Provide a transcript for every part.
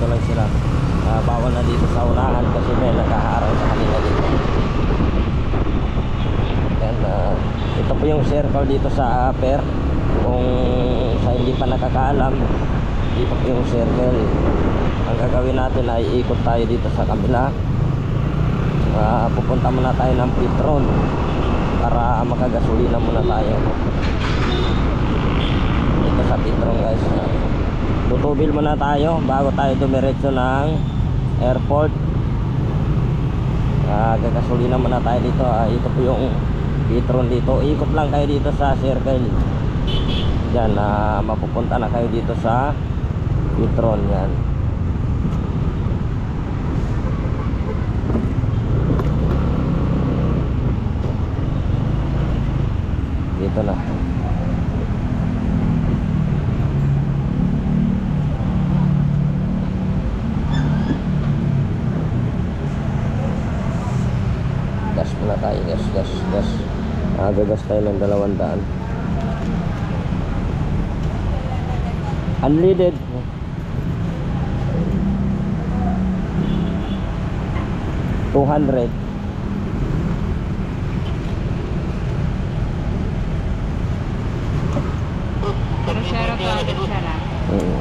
dito lang sila. Ah, bawal na dito sa unahan kasi may nakaharang sa kanila dito. Yan, ah, ito po yung circle dito sa pier. Kung sa hindi pa nakakaalam, ito po yung circle. Ang gagawin natin ay ikot tayo dito sa kabila. Ah, pupunta muna tayo ng Petron para makagasolina muna tayo. Dito sa Petron guys. Ah, Tutubil muna tayo bago tayo dumiretso ng airport. Ah, gagasolina muna tayo dito. Ah, ito po yung Petron dito. Ikot lang kayo dito sa circle. Yan, ah, mapupunta na kayo dito sa Petron yan. Dito na. Gas muna tayo, gas, gas, gas. Ah, gagas tayo ng dalawang daan. Unleaded. Two hundred. Pero share to agad siya lang. Mm.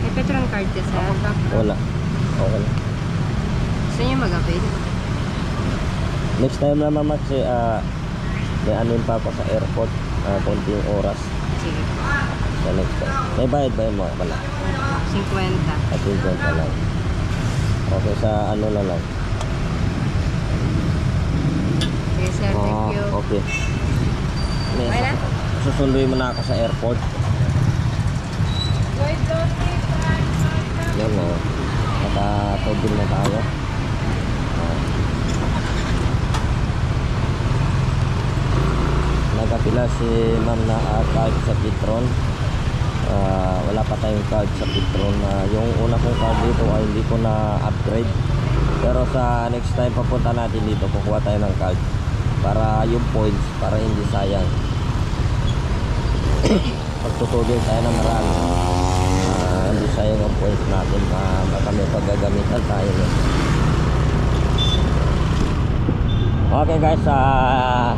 May Petron card ka sa Wala. Okay lang. Gusto niyo mag-avail? Next time naman Max, eh, ah, may anin pa ako sa airport. ah, konting oras Sige. sa next time. May bayad ba yun mga pala? 50. At yun dyan pa lang. Okay, sa ano na lang. Sige sir, thank Ah, you. okay. May, Okay na? susunduin mo na ako sa airport. Yan na. Nakatogil na tayo. Ah. Nagapila si ma'am na ah, card sa Petron. Ah, wala pa tayong card sa Petron. Ah, yung una kong card dito ay hindi ko na upgrade. Pero sa next time papunta natin dito, kukuha tayo ng card para yung points, para hindi sayang. Pagtutugil tayo ng marami. Ah, hindi sayang ang points natin. Uh, baka may paggagamitan tayo. nun. Okay guys, ah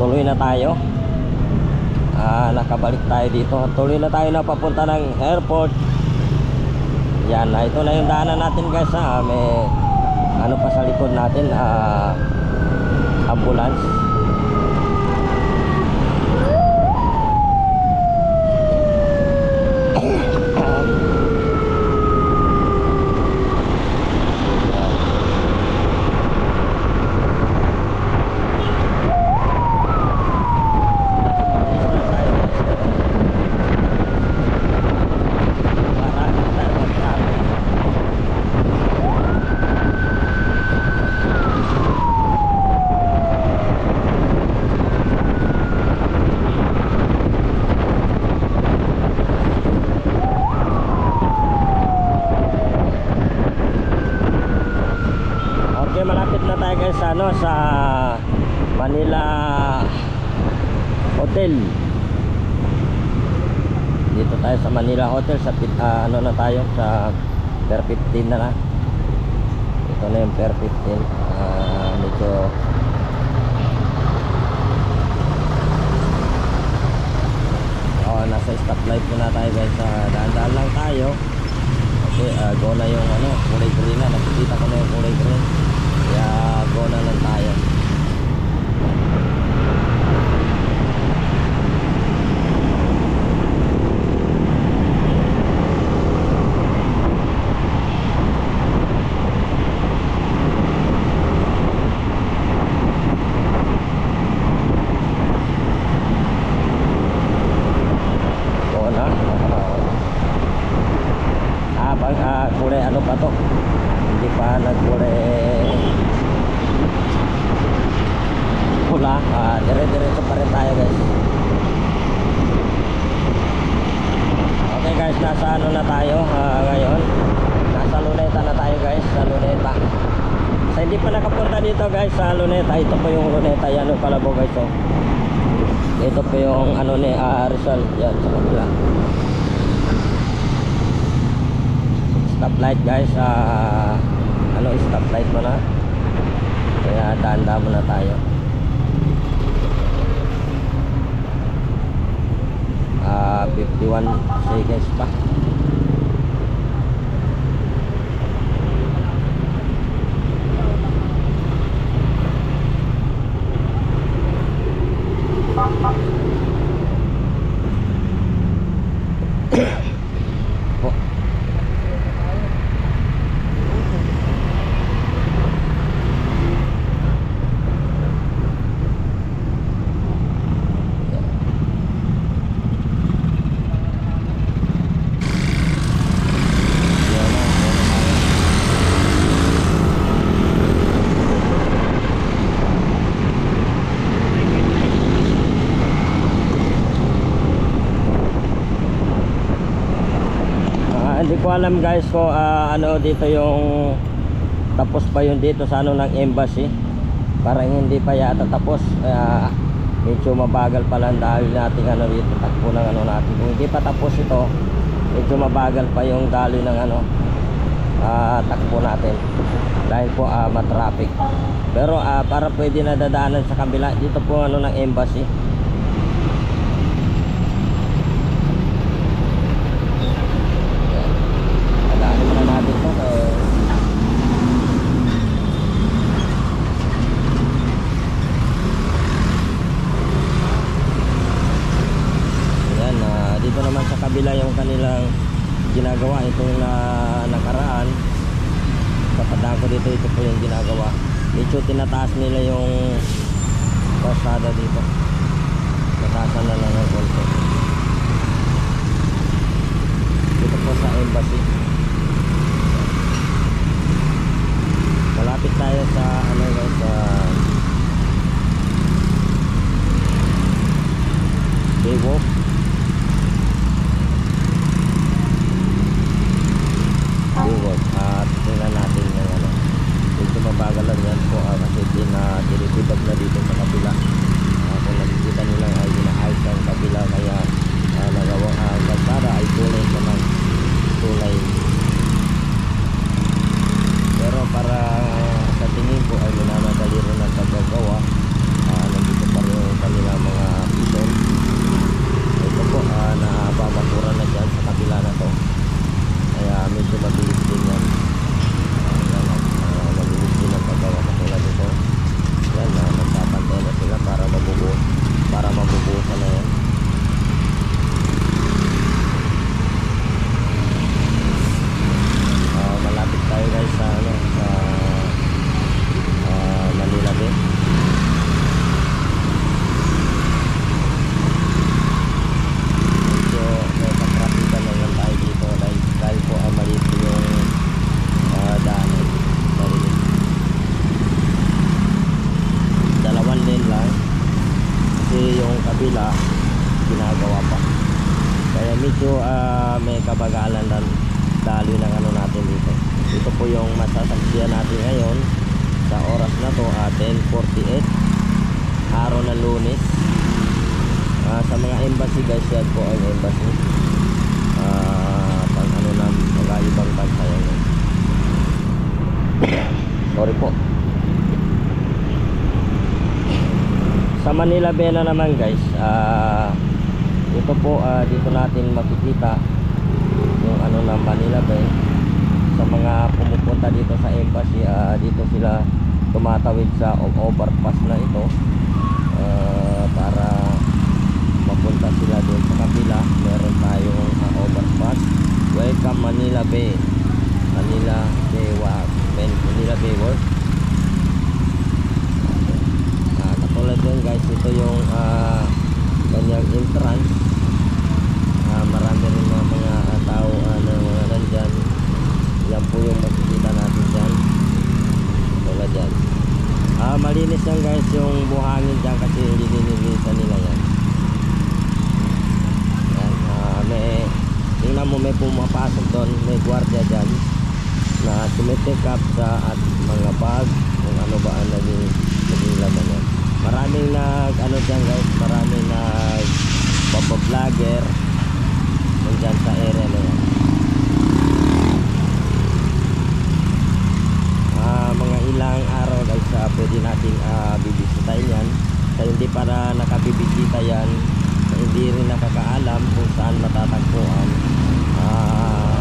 tuloy na tayo. Ah, nakabalik tayo dito. Tuloy na tayo na papunta ng airport. Yan, ito na yung daanan natin guys. Ah, may ano pa sa likod natin, ah ambulance. Okay, malapit na tayo guys sa ano sa Manila Hotel. Dito tayo sa Hotel sa ah, ano na tayo sa Per 15 na na. Ito na yung Per 15. Ah, medyo Oh, nasa stoplight muna tayo guys. Uh, daan-daan lang tayo. Kasi ah, go na yung ano, kulay green na. Nakikita ko na yung kulay green. Kaya go na lang tayo. Go na. Ah, pag ah, kulay ano pa to? Hindi pa nagkulay nasa ano na tayo ah, ngayon. Nasa Luneta na tayo guys, sa Luneta. Sa hindi pa nakapunta dito guys sa Luneta, ito po yung Luneta, yan yung kalabo guys. Oh. Ito po yung ano ni ah, Rizal, yan sa kabila. Stoplight guys, ah, ano stoplight mo na. Kaya daan-daan muna tayo. Ah, 51 seconds pa. Po. Yan na, yan na tayo. Ah, hindi ko alam guys ko ano dito yung tapos pa yun dito sa ano ng embassy. Parang hindi pa yata tapos kaya medyo mabagal pa lang dahil natin ano dito takbo ng ano natin. Kung hindi pa tapos ito, medyo mabagal pa yung daloy ng ano ah, takbo natin dahil po ah, matraffic. Pero ah, para pwede na dadaanan sa kabila dito po ano ng embassy. Daanan muna natin to eh, Yan, ah, dito naman sa kabila yung kanilang ginagawa itong na nakaraan. Kapadaan ko dito, ito po yung ginagawa. Medyo tinataas nila yung kalsada dito. Nataasan na lang ng konti. Dito po sa embassy. Malapit tayo sa ano guys, sa. Baywalk. Manila Bay na naman guys. Ah, ito po ah, dito natin makikita yung ano ng Manila Bay. Sa mga pumupunta dito sa embassy ah, dito sila tumatawid sa overpass na ito ah, para mapunta sila doon sa kabila. Meron tayong ah, overpass. Welcome Manila Bay. Manila Bay Manila Bay Walk Ah, yun guys. Ito yung ah, kanyang entrance. Ah, marami rin mga mga tao ah, na mga nandyan. Yan po yung makikita natin dyan. Tulad dyan. Ah, malinis yan guys yung buhangin dyan kasi linilinisan nila yan. Yan ah, may tingnan mo may pumapasok doon, may gwardiya dyan na tumitik up sa at mga bag kung ano ba ang naging, naging laman yan. Maraming nag ano dyan guys, maraming nag vlogger nandyan sa area na yan. Ah, mga ilang araw guys ah, pwede natin ah, bibisitahin yan. Sa hindi para nakabibisita yan sa hindi rin nakakaalam kung saan matatagpuan. Ah,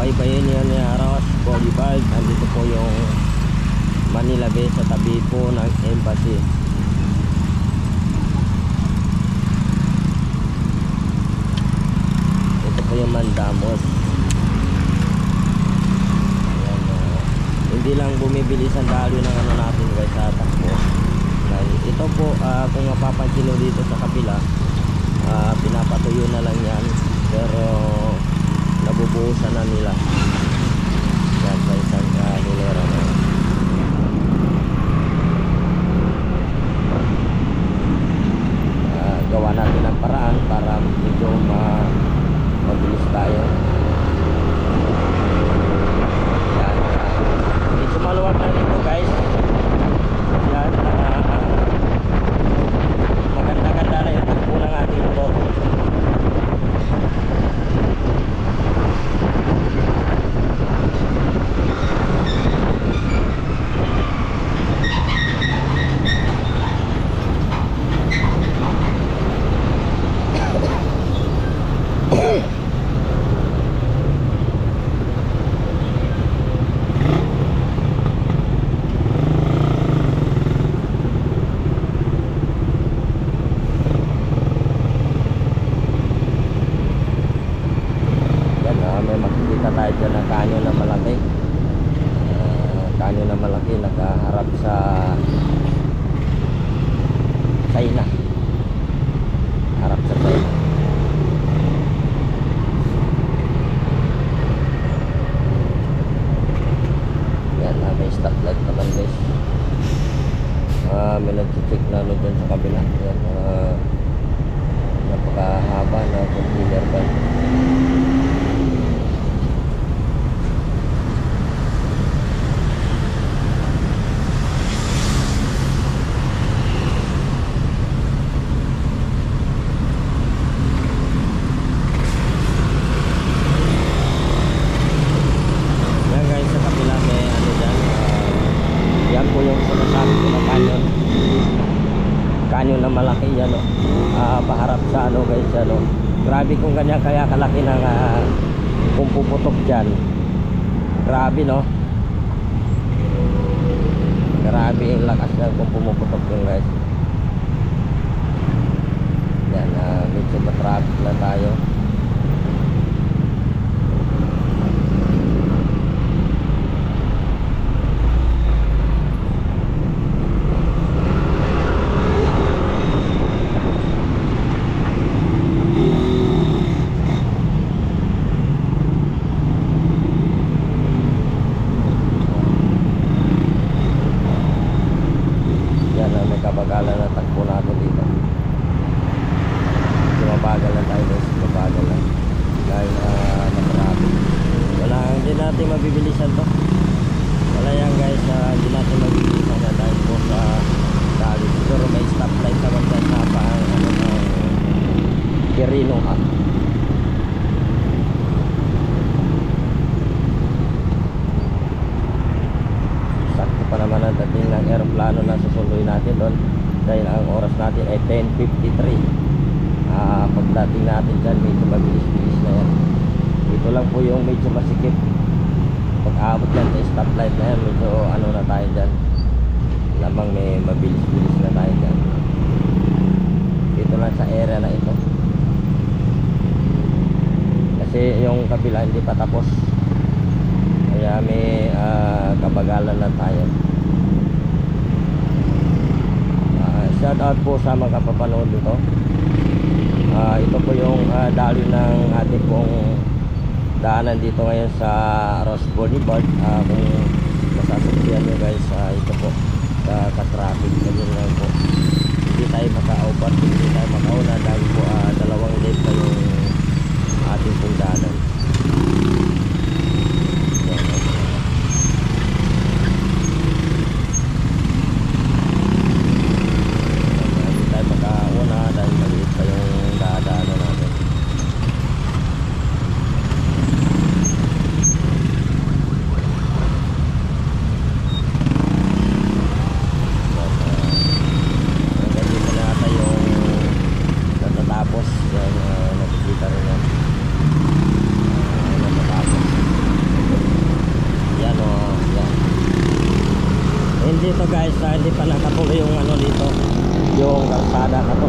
baybayin yan ni Aros Boulevard. Andito po yung Manila Bay sa tabi po ng embassy ito po yung Mandamos Ayan, ah, hindi lang bumibilis ang dalo ng ano natin guys sa takbo. Dahil ito po ah, kung mapapansin dito sa kabila ah, pinapatuyo na lang yan. Pero nabubuhusan na nila. Yan sa isang uh, hilera na. Ah, gawa natin ang paraan para medyo ma mabilis tayo. Yan. Medyo maluwag na dito guys ang may kabagalan na takbo natin dito. Sumabagal lang tayo guys, sumabagal lang. Dahil uh, namarami. Wala, hindi natin mabibilisan to. Wala yan guys, ah, hindi natin mabibilisan na dahil po sa dali. Siguro may stoplight naman dyan sa pang ano ng Kirino ha. sakto pa naman ang dating ng aeroplano na susunduin natin doon dahil ang oras natin ay 10.53 ah pagdating natin dyan medyo mabilis-bilis na yan ito lang po yung medyo masikip pag abot yan sa stoplight na yan medyo ano na tayo dyan lamang may mabilis-bilis na tayo dyan dito lang sa area na ito kasi yung kabila hindi pa tapos kaya may ah, kabagalan na tayo. Ah, shout out po sa mga kapapanood dito. Ah, ito po yung uh, dali ng ating pong daanan dito ngayon sa Ross Boulevard. Ah, kung masasaksihan nyo guys, ah, ito po sa ka-traffic. Ganyan lang po. Hindi tayo maka-over, hindi tayo makauna dahil po ah, dalawang lane pa yung ating pong daanan. ada atau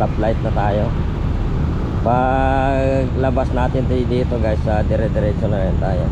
stoplight na tayo. Pag labas natin dito guys sa dire-diretso na rin tayo.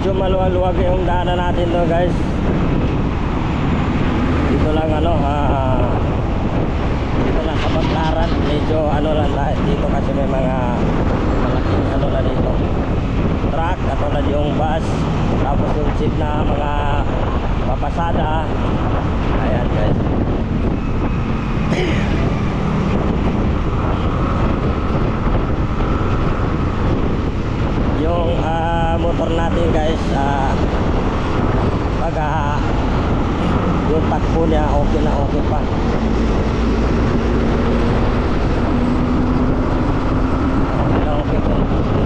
medyo maluwag-luwag yung daanan natin to guys? motor natin guys. Uh, pag uh, yung takbo niya okay na okay pa. Okay na okay pa.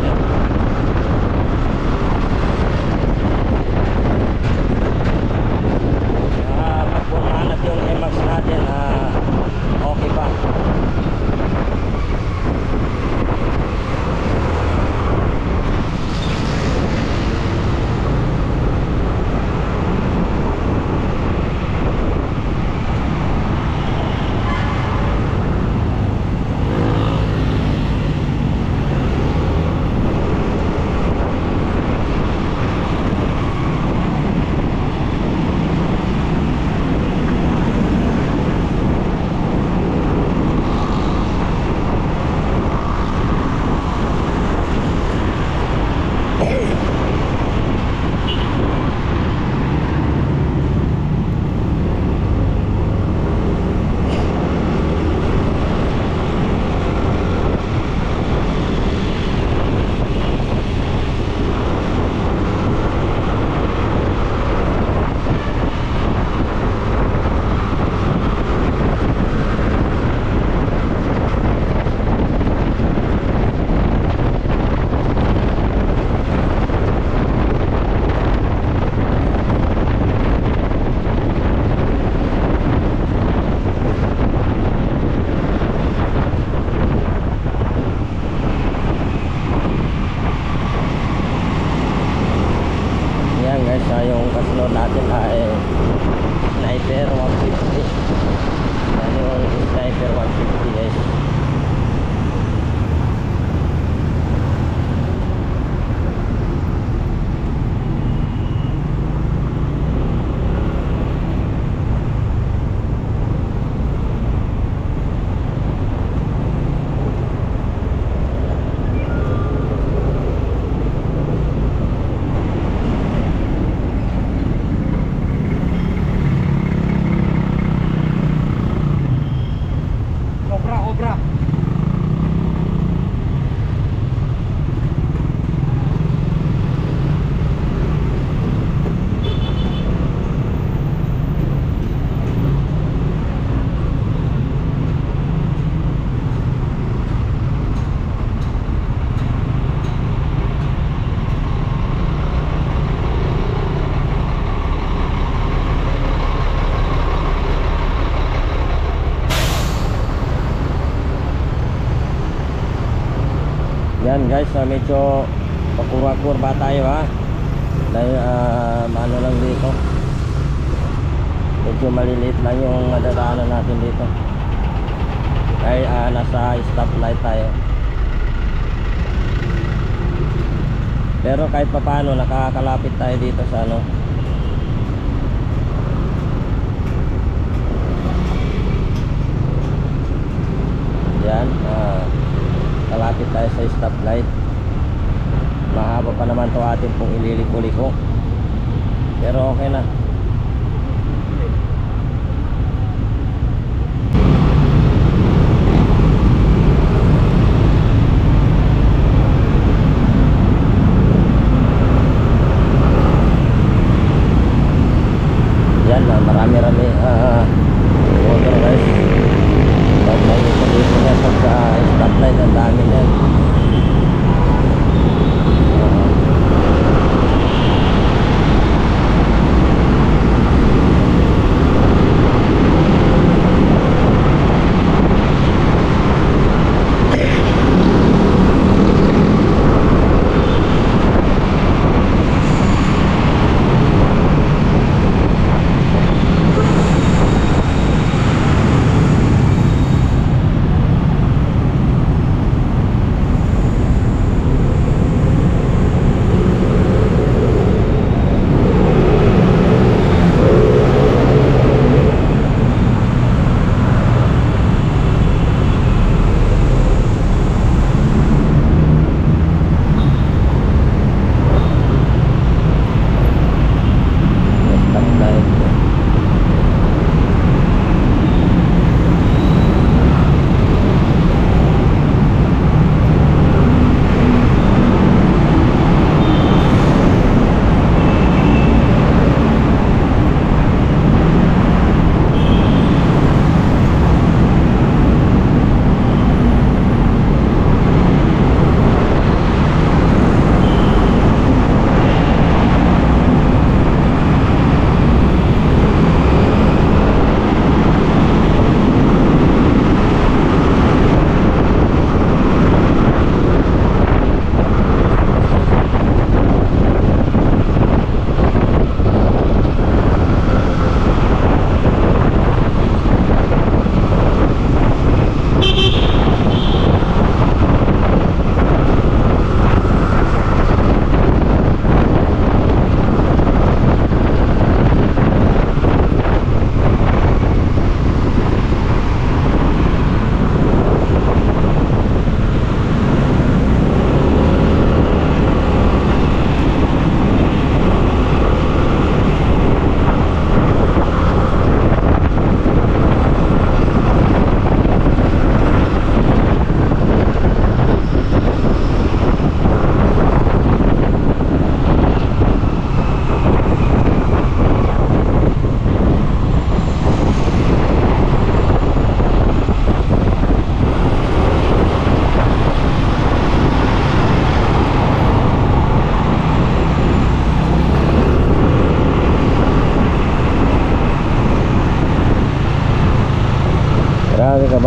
Guys, ah, medyo pakurwa-kurba tayo ha. Dahil ah, maano lang dito. Medyo maliliit lang yung madadaanan natin dito. Ay ah, nasa stoplight tayo. Pero kahit papaano nakakalapit tayo dito sa ano. Yan, ah, kalapit tayo sa stoplight. Mahaba pa naman to atin pong ililiko-liko. Pero okay na.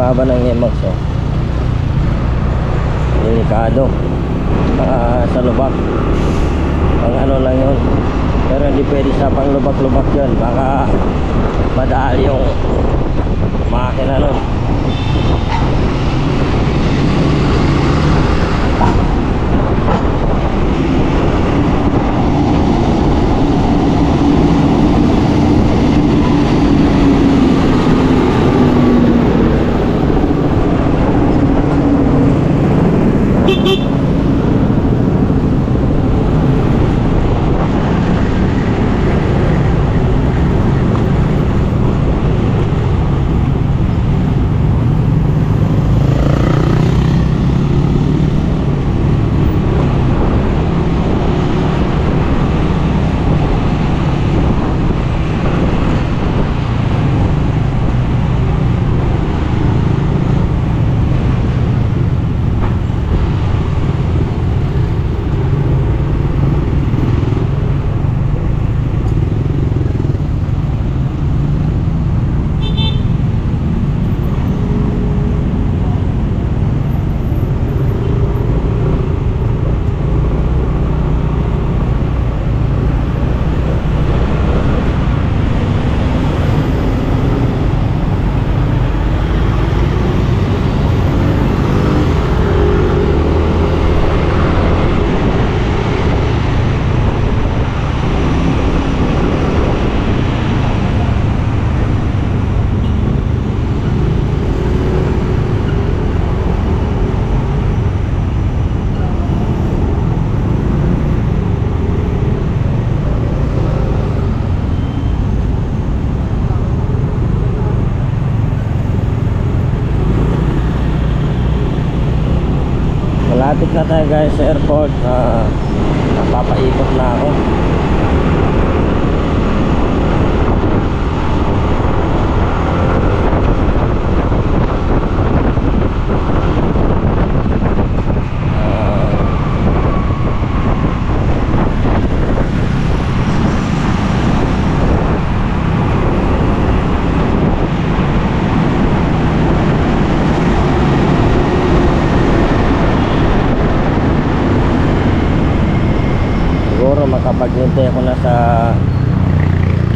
Kababa ng Emax na tayo guys sa airport. siguro makapaghintay ako na sa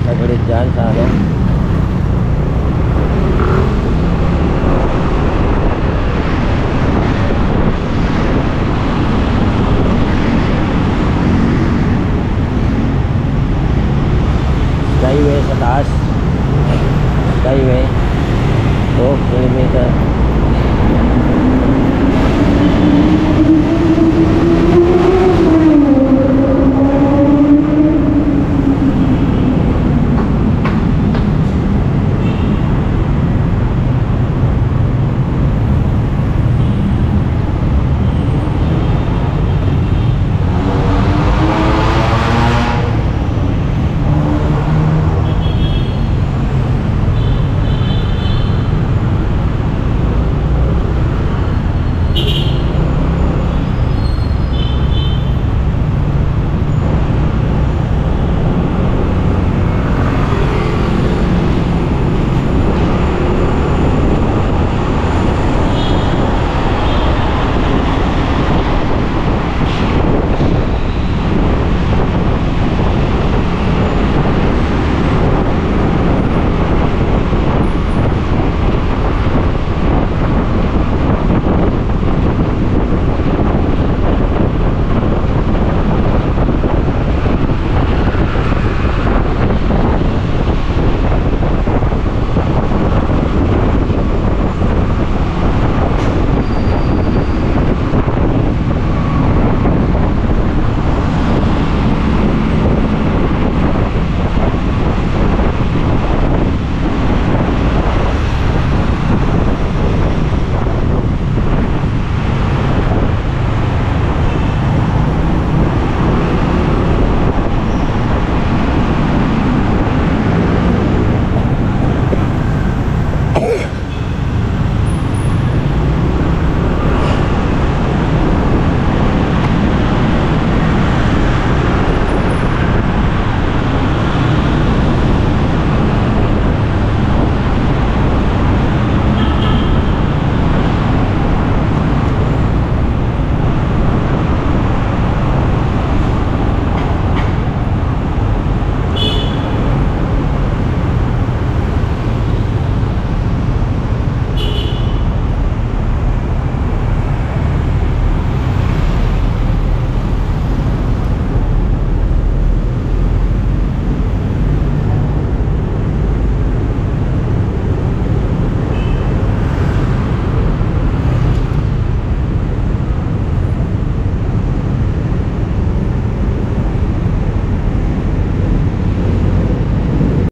saglit dyan sa ano. Skyway sa taas. Skyway 12 kilometer.